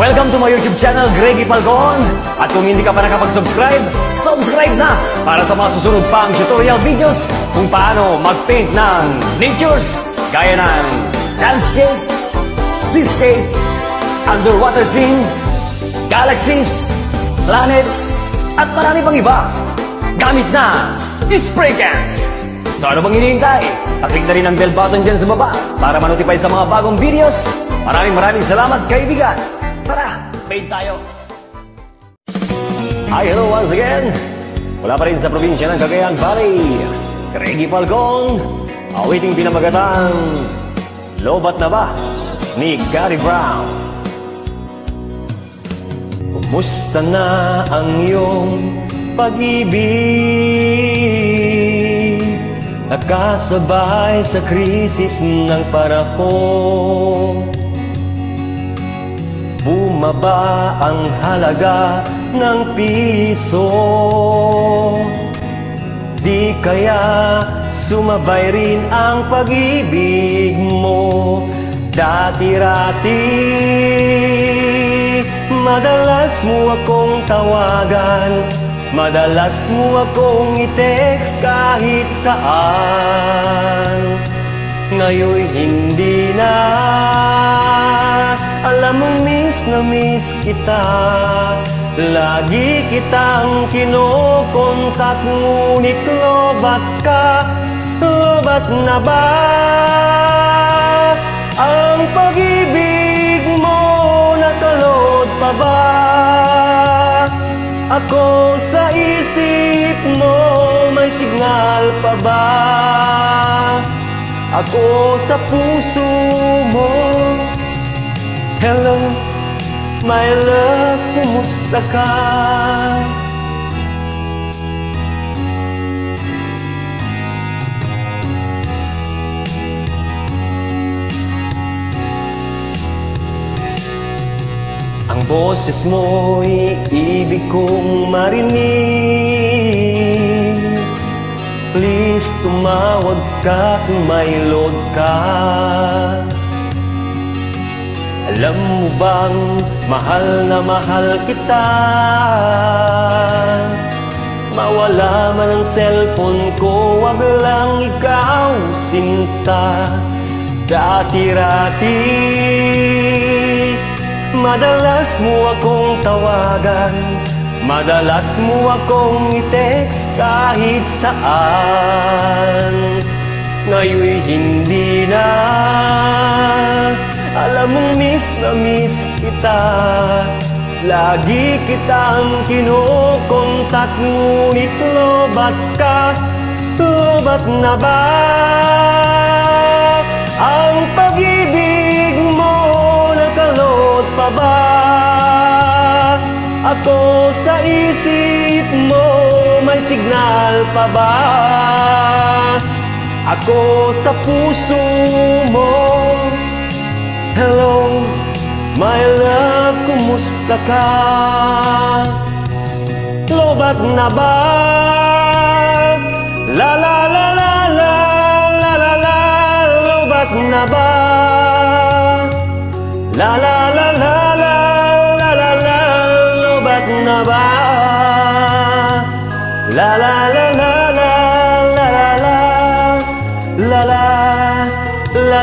Welcome to my YouTube channel, Greggy Falcon. At kung hindi ka pa nakapag-subscribe, subscribe na para sa mga susunod pang tutorial videos kung paano mag-paint ng natures gaya ng landscape, seascape, underwater scene, galaxies, planets, at marami pang iba. Gamit na spray cans. So ano bang hinihintay? Paklik na rin ang bell button dyan sa baba para manotify sa mga bagong videos. Maraming maraming salamat kaibigan. Tara, paint tayo. Hi, hello once again. Mula pa rin sa probinsya ng Cagayan Valley. Reggie Falcon, awiting pinamagatang Lobat na ba? ni Gary Brown. Kumusta na ang iyong pag-ibig? Nakasabay sa krisis ng panahon Bumaba ang halaga ng piso. Di kaya sumabay rin ang pag-ibig mo. Dati-rati Madalas mo akong tawagan. Madalas mo akong i-text kahit saan. Ngayon'y hindi na Alam mo miss na miss kita. Lagi kitang kinokontak Ngunit lobat ka? Lobat na ba? Ang pag-ibig mo Nakalod pa ba? Ako sa isip mo May signal pa ba? Ako sa puso mo Hello, my love, kumusta ka? Ang boses mo'y ibig kong marinig Please tumawag ka kung may load ka Alam mo bang mahal na mahal kita? Mawala man ang cellphone ko Wag lang ikaw sinta. Dati-rati Madalas mo akong tawagan. Madalas mo akong i-text kahit saan. Ngayon'y hindi na Alam mong miss na miss kita. Lagi kitang kinokontak Ngunit lobat ka Lobat na ba? Ang pag-ibig mo Nakalot pa ba? Ako sa isip mo May signal pa ba? Ako sa puso mo Hello, my love, kumusta ka? Lobat na ba? La la la la la la la la Lobat na ba? La la La la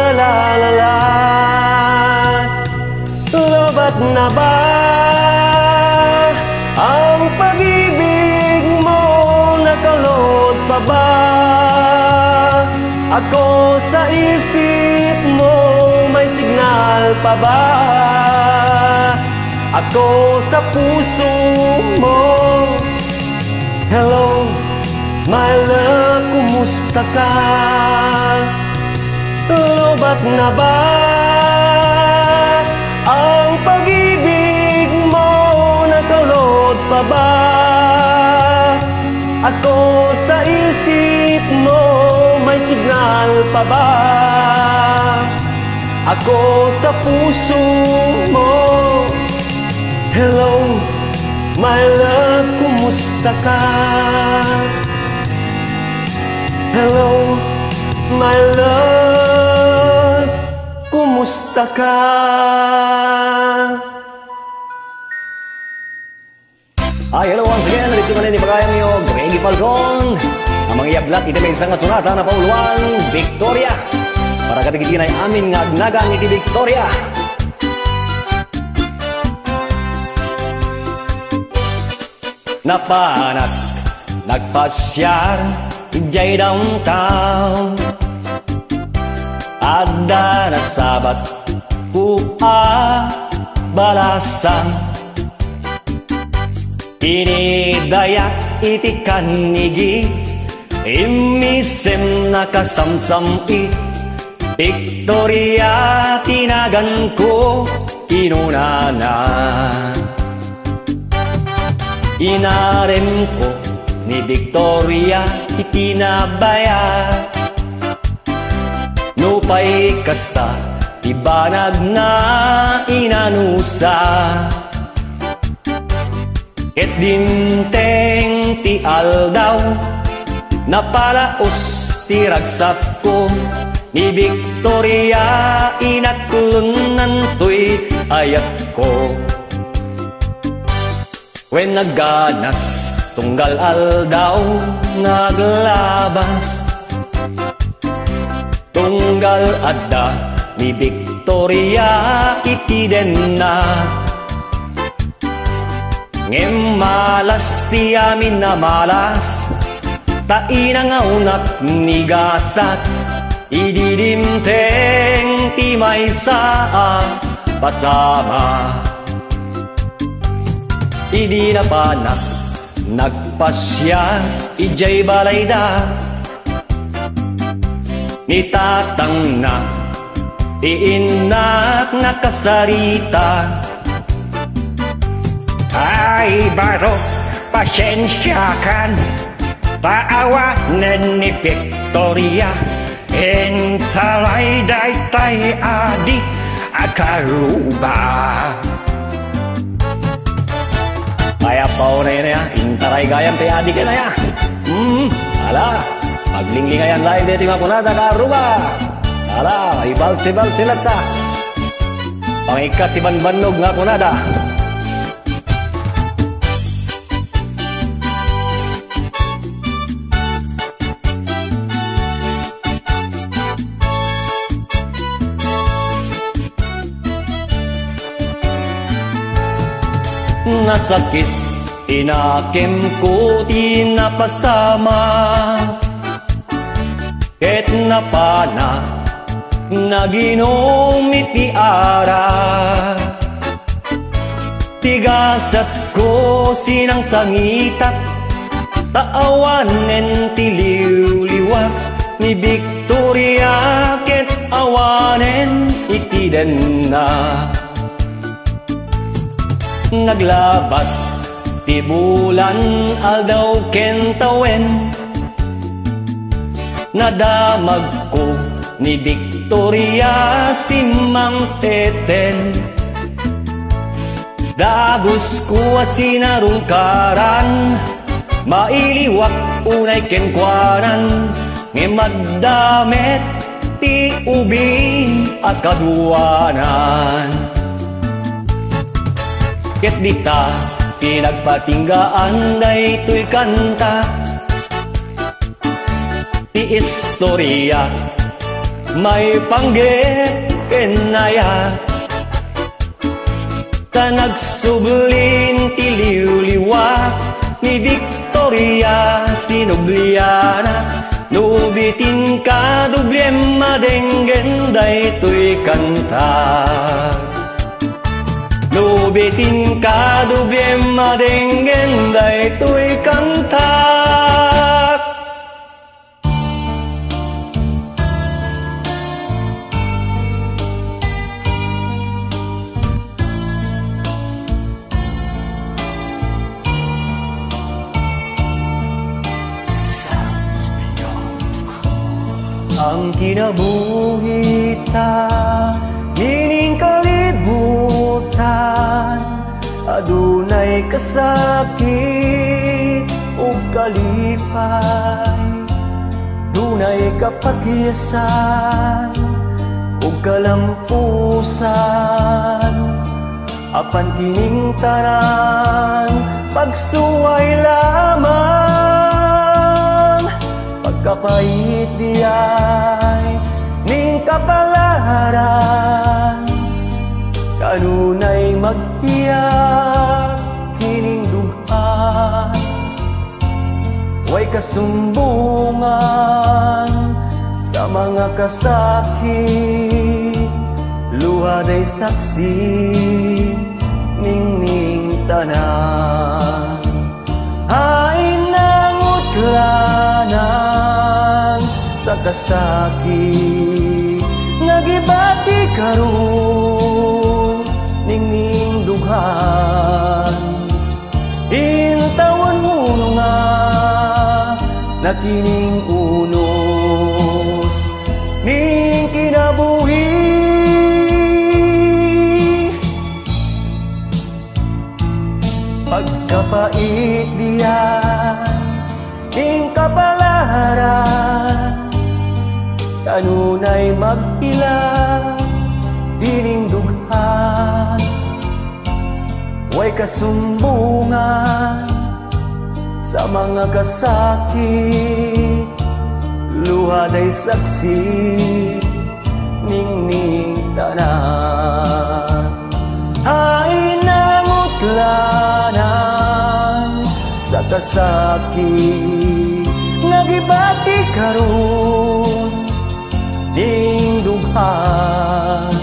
la la la la Lobat na ba ang pag-ibig mo nakalot pa ba? Ako sa isip mo may signal pa ba? Ako sa puso mo Hello, my love, kumusta ka? Lobat na ba ang pag-ibig mo nakalot pa ba? Ako sa isip mo may signal pa ba? Ako sa puso mo Hello, my love, kumusta ka? Hello, my love, kumusta ka? Ay, hello once again. Narito ka rin ipagayang niyo, Greggy Falcon. Ang mga iablat, ito may isang sunata na pauluan, Victoria. Para katigitin ay amin nga agnagan iti Victoria. Napanak, nagpasyar, Jay dong kau. Ada ku ah, balasan. Ini dayak itikan nigi. Imi sem nakasamsam-i Victoria tinagan ko inunana Inarem ko ni Victoria. Itinabaya Nupay kasta ibanag na inanusa Ket dinteng ti aldaw Napalaos ti ragsap ko. Ni Victoria inakulunan to'y ayat ko. When nagganas tunggal aldaw naglabas. Tunggal adda ni Victoria itiden na Ngem malas ti amin na malas. Tain nga unat ni gasat. Ididimteng ti may saa pasama. Idi na panak Nagpasya ijay balayda. Ni tatang na Iinak nakasarita. Ay baro, pasensya kan Paawanan ni Victoria. Entalay daytay adi akaruba Kaya pa na ya, intaray gayam tay adi ka na ya Hmm, ala, maglinglingayan live dito mga kunada karuba. Ala, ibal-sibal sila ta. Pangikat iban-banog nga kunada nasakit Inakim ko di napasama. Ket napana Naginom iti ara. Tigasat ko sinang sangitat Taawanen ti liwliwat Ni Victoria ket awanen iti na naglabas Ti bulan aldaw kentawen Nadamag ko ni Victoria simang teten. Dagos ko asinarungkaran Mailiwak unay kenkwanan. Ngemaddamet ti ubi at kaduanan Ket dita pinagpatinggaan na ito'y kanta? Ti istorya may panggit kenaya Ta nagsublin ti liwliwa ni Victoria sinubliana Nubitin ka dublem madenggen da ito'y kanta Nubitin ka dublem madenggen da ito'y kanta ang kinabuhita Ining Kasakit o kalipay. Dunay kapagyasan o kalampusan Apan kining Pagsuway lamang. Pagkapait diyay Ning kapalaran. Kanunay maghiyak kasumbungan Sa mga kasakit. Luha day saksi Ningning tanan. Ay nangutlanan Sa kasakit. Nagibati karon Ningning dughan. Intawan mo nga Nakining unos. Ning kinabuhi Pagkapait diyan Ning kapalaran Kanunay magpila Kining dughan. Way kasumbungan Sa mga kasakit. Luha day saksi Ningning tanan Ay nangutlanan Sa kasakit. Nagibati karon Ning dughan.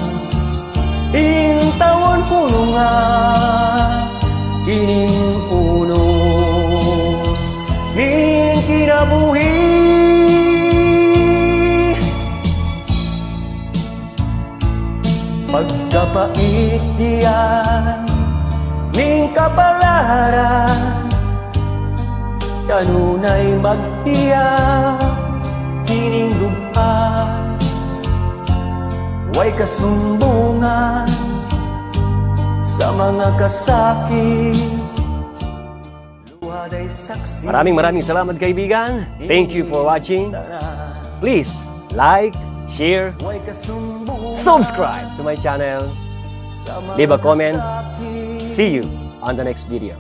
Intawon puno Pagkapait diyan Ning kapalaran Kanunay magtiyak Kining dughan Way kasumbungan Sa mga kasakit Maraming maraming salamat kaibigan. Thank you for watching. Please like, share, subscribe to my channel. leave a comment. See you on the next video.